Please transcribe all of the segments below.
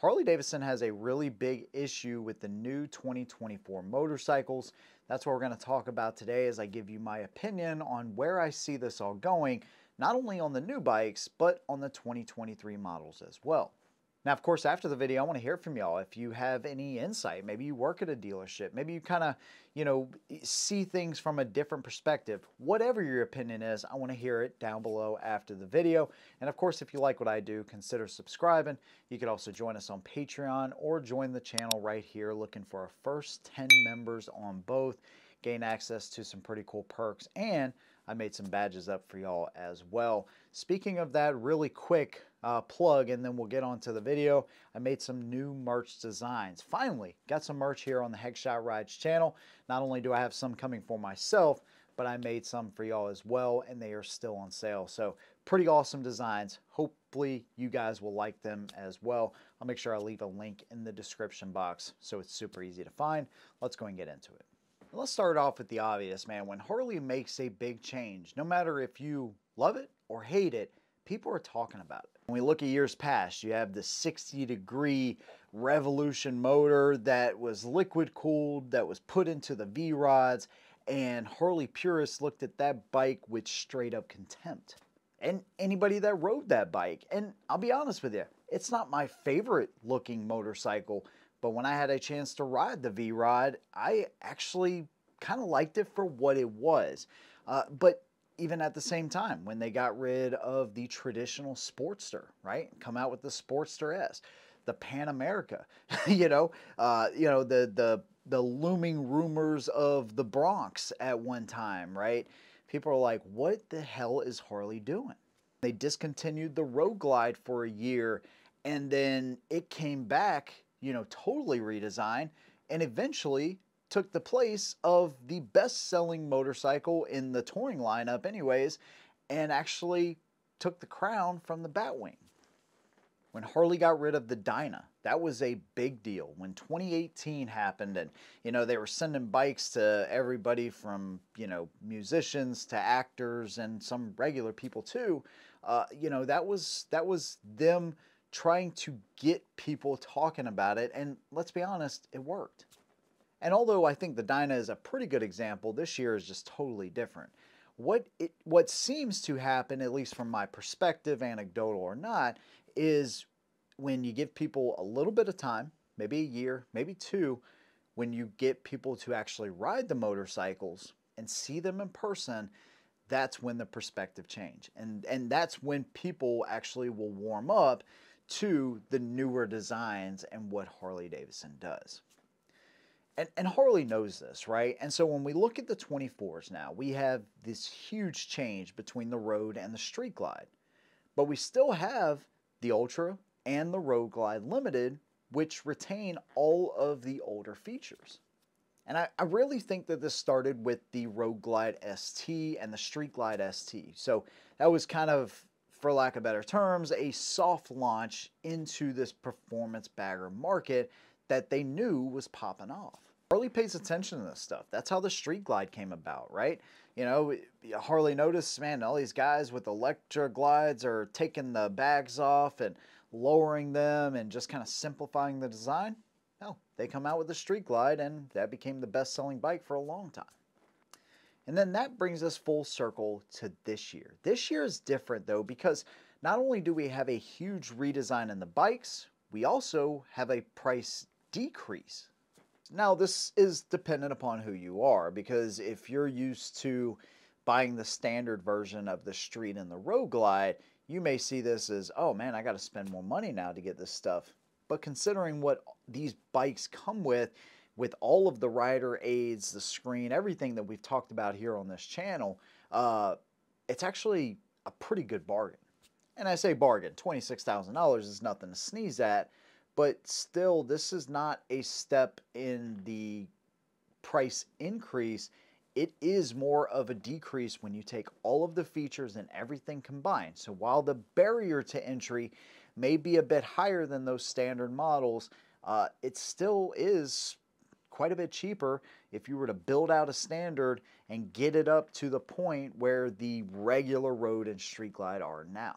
Harley Davidson has a really big issue with the new 2024 motorcycles. That's what we're going to talk about today as I give you my opinion on where I see this all going, not only on the new bikes, but on the 2023 models as well. Now, of course, after the video, I want to hear from y'all. If you have any insight, maybe you work at a dealership, maybe you kind of, you know, see things from a different perspective. Whatever your opinion is, I want to hear it down below after the video. And of course, if you like what I do, consider subscribing. You could also join us on Patreon or join the channel right here looking for our first 10 members on both. Gain access to some pretty cool perks and I made some badges up for y'all as well. Speaking of that, really quick uh, plug, and then we'll get on to the video. I made some new merch designs. Finally, got some merch here on the Hegshot Rides channel. Not only do I have some coming for myself, but I made some for y'all as well, and they are still on sale. So pretty awesome designs. Hopefully you guys will like them as well. I'll make sure I leave a link in the description box so it's super easy to find. Let's go and get into it. Let's start off with the obvious, man. When Harley makes a big change, no matter if you love it or hate it, people are talking about it. When we look at years past, you have the 60 degree revolution motor that was liquid cooled, that was put into the V-rods, and Harley purists looked at that bike with straight up contempt. And anybody that rode that bike, and I'll be honest with you, it's not my favorite looking motorcycle, but when I had a chance to ride the V-Rod, I actually kind of liked it for what it was. Uh, but even at the same time, when they got rid of the traditional Sportster, right? Come out with the Sportster S, the Pan America, you know, uh, you know the the the looming rumors of the Bronx at one time, right? People are like, what the hell is Harley doing? They discontinued the Road Glide for a year, and then it came back you know, totally redesigned and eventually took the place of the best selling motorcycle in the touring lineup, anyways, and actually took the crown from the Batwing. When Harley got rid of the Dyna, that was a big deal. When 2018 happened and, you know, they were sending bikes to everybody from, you know, musicians to actors and some regular people too, uh, you know, that was, that was them trying to get people talking about it. And let's be honest, it worked. And although I think the Dyna is a pretty good example, this year is just totally different. What it what seems to happen, at least from my perspective, anecdotal or not, is when you give people a little bit of time, maybe a year, maybe two, when you get people to actually ride the motorcycles and see them in person, that's when the perspective change. And and that's when people actually will warm up to the newer designs and what Harley Davidson does. And, and Harley knows this, right? And so when we look at the 24s now, we have this huge change between the road and the street glide. But we still have the Ultra and the Road Glide Limited, which retain all of the older features. And I, I, really think that this started with the Road Glide ST and the Street Glide ST. So that was kind of for lack of better terms, a soft launch into this performance bagger market that they knew was popping off. Harley pays attention to this stuff. That's how the Street Glide came about, right? You know, Harley noticed, man, all these guys with Electra glides are taking the bags off and lowering them and just kind of simplifying the design. No, they come out with the Street Glide and that became the best-selling bike for a long time. And then that brings us full circle to this year. This year is different though because not only do we have a huge redesign in the bikes, we also have a price decrease. Now this is dependent upon who you are because if you're used to buying the standard version of the Street and the Road Glide, you may see this as, oh man, I got to spend more money now to get this stuff. But considering what these bikes come with, with all of the rider aids, the screen, everything that we've talked about here on this channel, uh, it's actually a pretty good bargain. And I say bargain, $26,000 is nothing to sneeze at, but still, this is not a step in the price increase. It is more of a decrease when you take all of the features and everything combined. So while the barrier to entry may be a bit higher than those standard models, uh, it still is quite a bit cheaper if you were to build out a standard and get it up to the point where the regular road and street glide are now.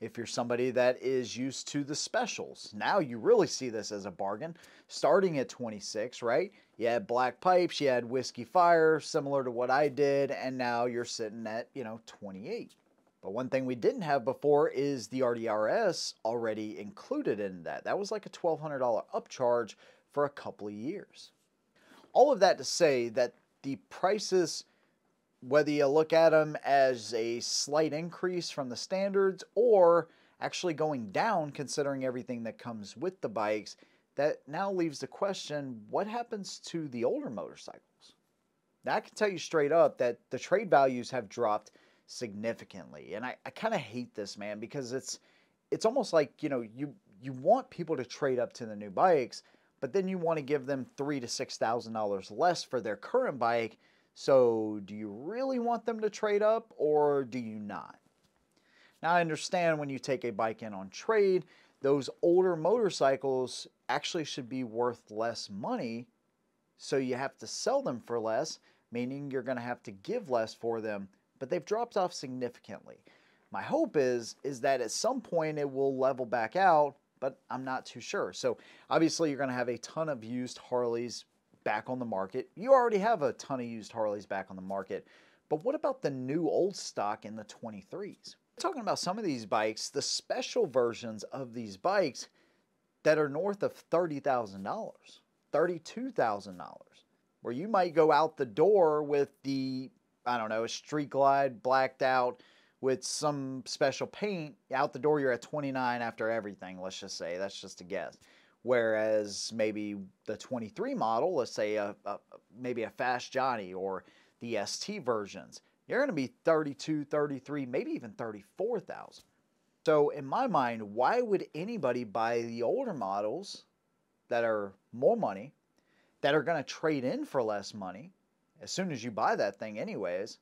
If you're somebody that is used to the specials, now you really see this as a bargain. Starting at 26, right? You had black pipes, you had whiskey fire, similar to what I did, and now you're sitting at, you know, 28. But one thing we didn't have before is the RDRS already included in that. That was like a $1,200 upcharge for a couple of years. All of that to say that the prices whether you look at them as a slight increase from the standards or actually going down considering everything that comes with the bikes, that now leaves the question what happens to the older motorcycles? Now, I can tell you straight up that the trade values have dropped significantly. And I, I kind of hate this, man, because it's it's almost like, you know, you you want people to trade up to the new bikes, but then you want to give them three to six thousand dollars less for their current bike so, do you really want them to trade up or do you not? Now, I understand when you take a bike in on trade, those older motorcycles actually should be worth less money, so you have to sell them for less, meaning you're going to have to give less for them, but they've dropped off significantly. My hope is is that at some point it will level back out, but I'm not too sure. So, obviously you're going to have a ton of used Harleys back on the market. You already have a ton of used Harleys back on the market. But what about the new old stock in the 23s? We're talking about some of these bikes, the special versions of these bikes that are north of $30,000, $32,000, where you might go out the door with the, I don't know, a Street Glide blacked out with some special paint. Out the door, you're at 29 after everything, let's just say. That's just a guess. Whereas maybe the 23 model, let's say a, a maybe a Fast Johnnie or the ST versions, you're going to be 32, 33, maybe even 34,000. So in my mind, why would anybody buy the older models that are more money, that are going to trade in for less money as soon as you buy that thing anyways,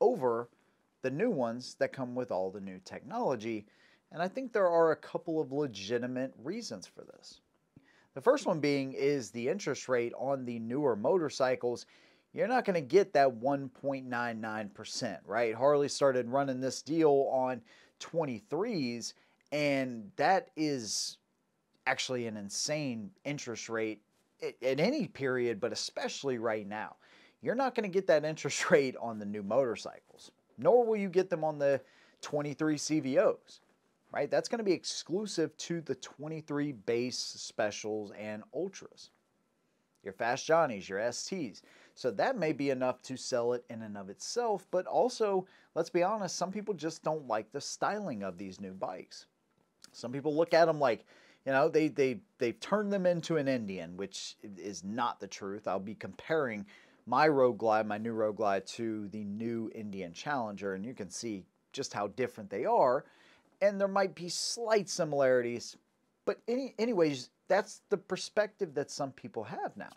over the new ones that come with all the new technology? And I think there are a couple of legitimate reasons for this. The first one being is the interest rate on the newer motorcycles. You're not going to get that 1.99%, right? Harley started running this deal on 23s, and that is actually an insane interest rate at any period, but especially right now. You're not going to get that interest rate on the new motorcycles, nor will you get them on the 23 CVOs right? That's going to be exclusive to the 23 base specials and ultras. Your Fast Johnnies, your STs. So that may be enough to sell it in and of itself, but also, let's be honest, some people just don't like the styling of these new bikes. Some people look at them like, you know, they, they, they've turned them into an Indian, which is not the truth. I'll be comparing my Road Glide, my new Road Glide, to the new Indian Challenger, and you can see just how different they are and there might be slight similarities, but any, anyways, that's the perspective that some people have now.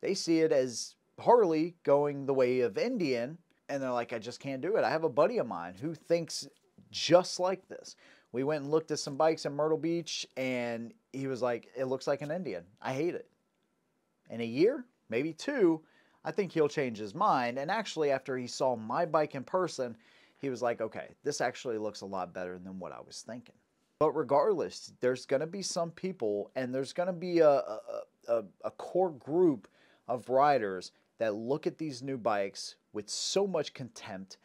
They see it as Harley going the way of Indian, and they're like, I just can't do it. I have a buddy of mine who thinks just like this. We went and looked at some bikes in Myrtle Beach, and he was like, It looks like an Indian. I hate it. In a year, maybe two, I think he'll change his mind. And actually, after he saw my bike in person, he was like, okay, this actually looks a lot better than what I was thinking. But regardless, there's going to be some people and there's going to be a, a, a, core group of riders that look at these new bikes with so much contempt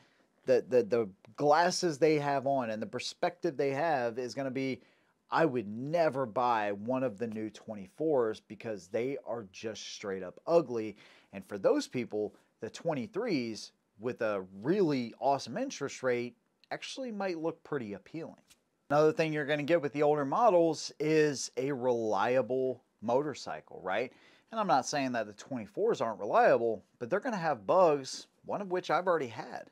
that the, the glasses they have on and the perspective they have is going to be I would never buy one of the new 24s because they are just straight up ugly. And for those people, the 23s with a really awesome interest rate actually might look pretty appealing. Another thing you're going to get with the older models is a reliable motorcycle, right? And I'm not saying that the 24s aren't reliable, but they're going to have bugs, one of which I've already had.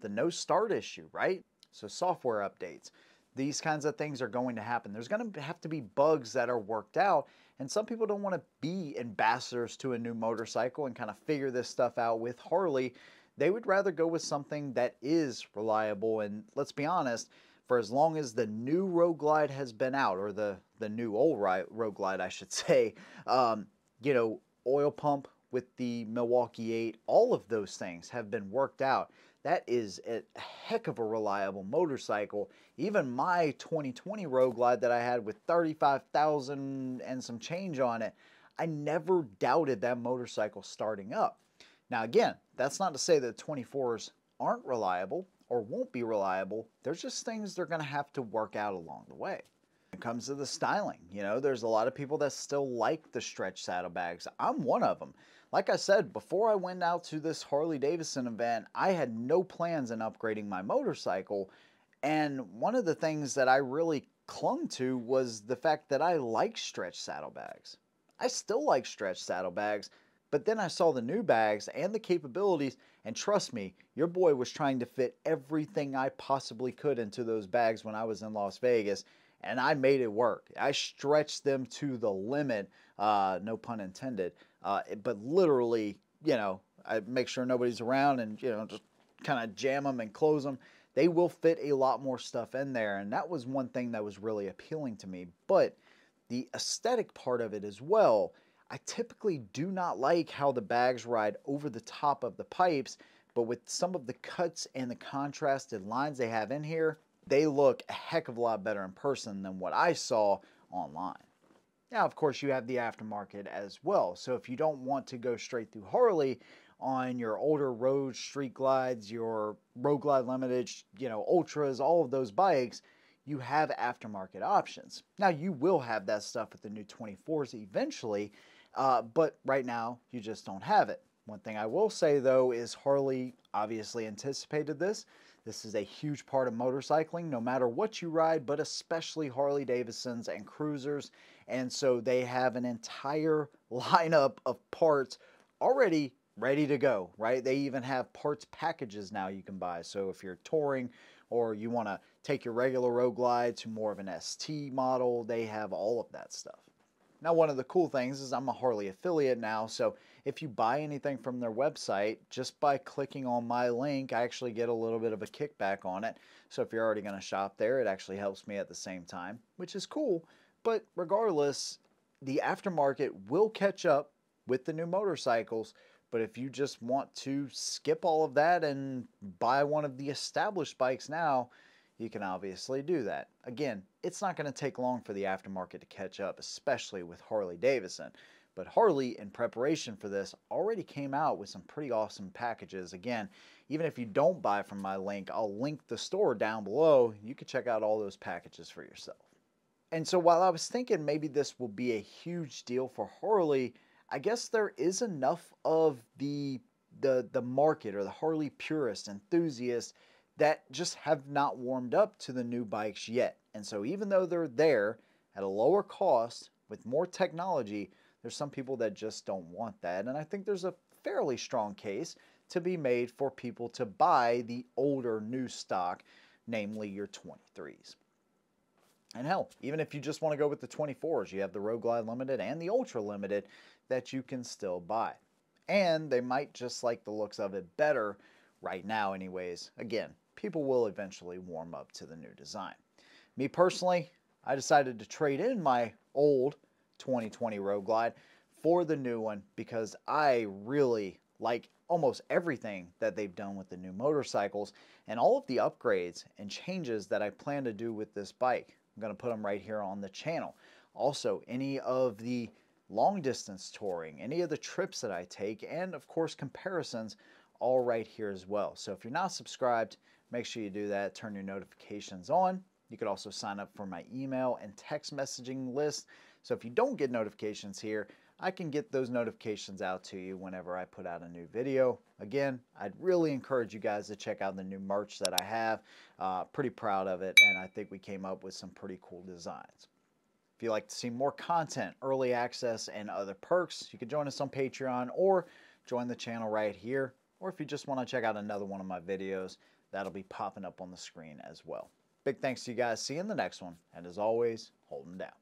The no start issue, right? So software updates. These kinds of things are going to happen. There's going to have to be bugs that are worked out, and some people don't want to be ambassadors to a new motorcycle and kind of figure this stuff out with Harley. They would rather go with something that is reliable. And let's be honest, for as long as the new Road Glide has been out, or the, the new old Road Glide, I should say, um, you know, oil pump with the Milwaukee 8, all of those things have been worked out. That is a heck of a reliable motorcycle. Even my 2020 Road Glide that I had with 35,000 and some change on it, I never doubted that motorcycle starting up. Now again, that's not to say that 24s aren't reliable or won't be reliable. There's just things they're going to have to work out along the way. When it comes to the styling, you know, there's a lot of people that still like the stretch saddlebags. I'm one of them. Like I said, before I went out to this Harley Davidson event, I had no plans in upgrading my motorcycle. And one of the things that I really clung to was the fact that I like stretch saddlebags. I still like stretch saddlebags, but then I saw the new bags and the capabilities, and trust me, your boy was trying to fit everything I possibly could into those bags when I was in Las Vegas, and I made it work. I stretched them to the limit, uh, no pun intended. Uh, but literally, you know, I make sure nobody's around and, you know, just kind of jam them and close them. They will fit a lot more stuff in there. And that was one thing that was really appealing to me. But the aesthetic part of it as well, I typically do not like how the bags ride over the top of the pipes. But with some of the cuts and the contrasted lines they have in here, they look a heck of a lot better in person than what I saw online. Now, of course, you have the aftermarket as well. So if you don't want to go straight through Harley on your older road street glides, your Road Glide Limited, you know, Ultras, all of those bikes, you have aftermarket options. Now, you will have that stuff with the new 24s eventually, uh, but right now, you just don't have it. One thing I will say though is Harley obviously anticipated this. This is a huge part of motorcycling, no matter what you ride, but especially Harley Davidsons and cruisers. And so they have an entire lineup of parts already ready to go, right? They even have parts packages now you can buy. So if you're touring or you want to take your regular road glide to more of an ST model, they have all of that stuff. Now, one of the cool things is I'm a Harley affiliate now, so if you buy anything from their website, just by clicking on my link, I actually get a little bit of a kickback on it. So if you're already going to shop there, it actually helps me at the same time, which is cool. But regardless, the aftermarket will catch up with the new motorcycles. But if you just want to skip all of that and buy one of the established bikes now, you can obviously do that. Again, it's not going to take long for the aftermarket to catch up, especially with Harley Davidson. But Harley, in preparation for this, already came out with some pretty awesome packages. Again, even if you don't buy from my link, I'll link the store down below. You can check out all those packages for yourself. And so while I was thinking maybe this will be a huge deal for Harley, I guess there is enough of the the the market or the Harley purist enthusiast that just have not warmed up to the new bikes yet. And so even though they're there at a lower cost with more technology, there's some people that just don't want that. And I think there's a fairly strong case to be made for people to buy the older new stock, namely your 23s. And hell, even if you just want to go with the 24s, you have the Road Glide Limited and the Ultra Limited that you can still buy. And they might just like the looks of it better right now anyways. Again, people will eventually warm up to the new design. Me personally, I decided to trade in my old 2020 Road Glide for the new one because I really like almost everything that they've done with the new motorcycles and all of the upgrades and changes that I plan to do with this bike. I'm going to put them right here on the channel. Also, any of the long distance touring, any of the trips that I take, and of course comparisons all right here as well. So if you're not subscribed, make sure you do that. Turn your notifications on. You could also sign up for my email and text messaging list. So if you don't get notifications here, I can get those notifications out to you whenever I put out a new video. Again, I'd really encourage you guys to check out the new merch that I have. Uh, pretty proud of it, and I think we came up with some pretty cool designs. If you'd like to see more content, early access, and other perks, you can join us on Patreon or join the channel right here or if you just want to check out another one of my videos, that'll be popping up on the screen as well. Big thanks to you guys. See you in the next one. And as always, hold them down.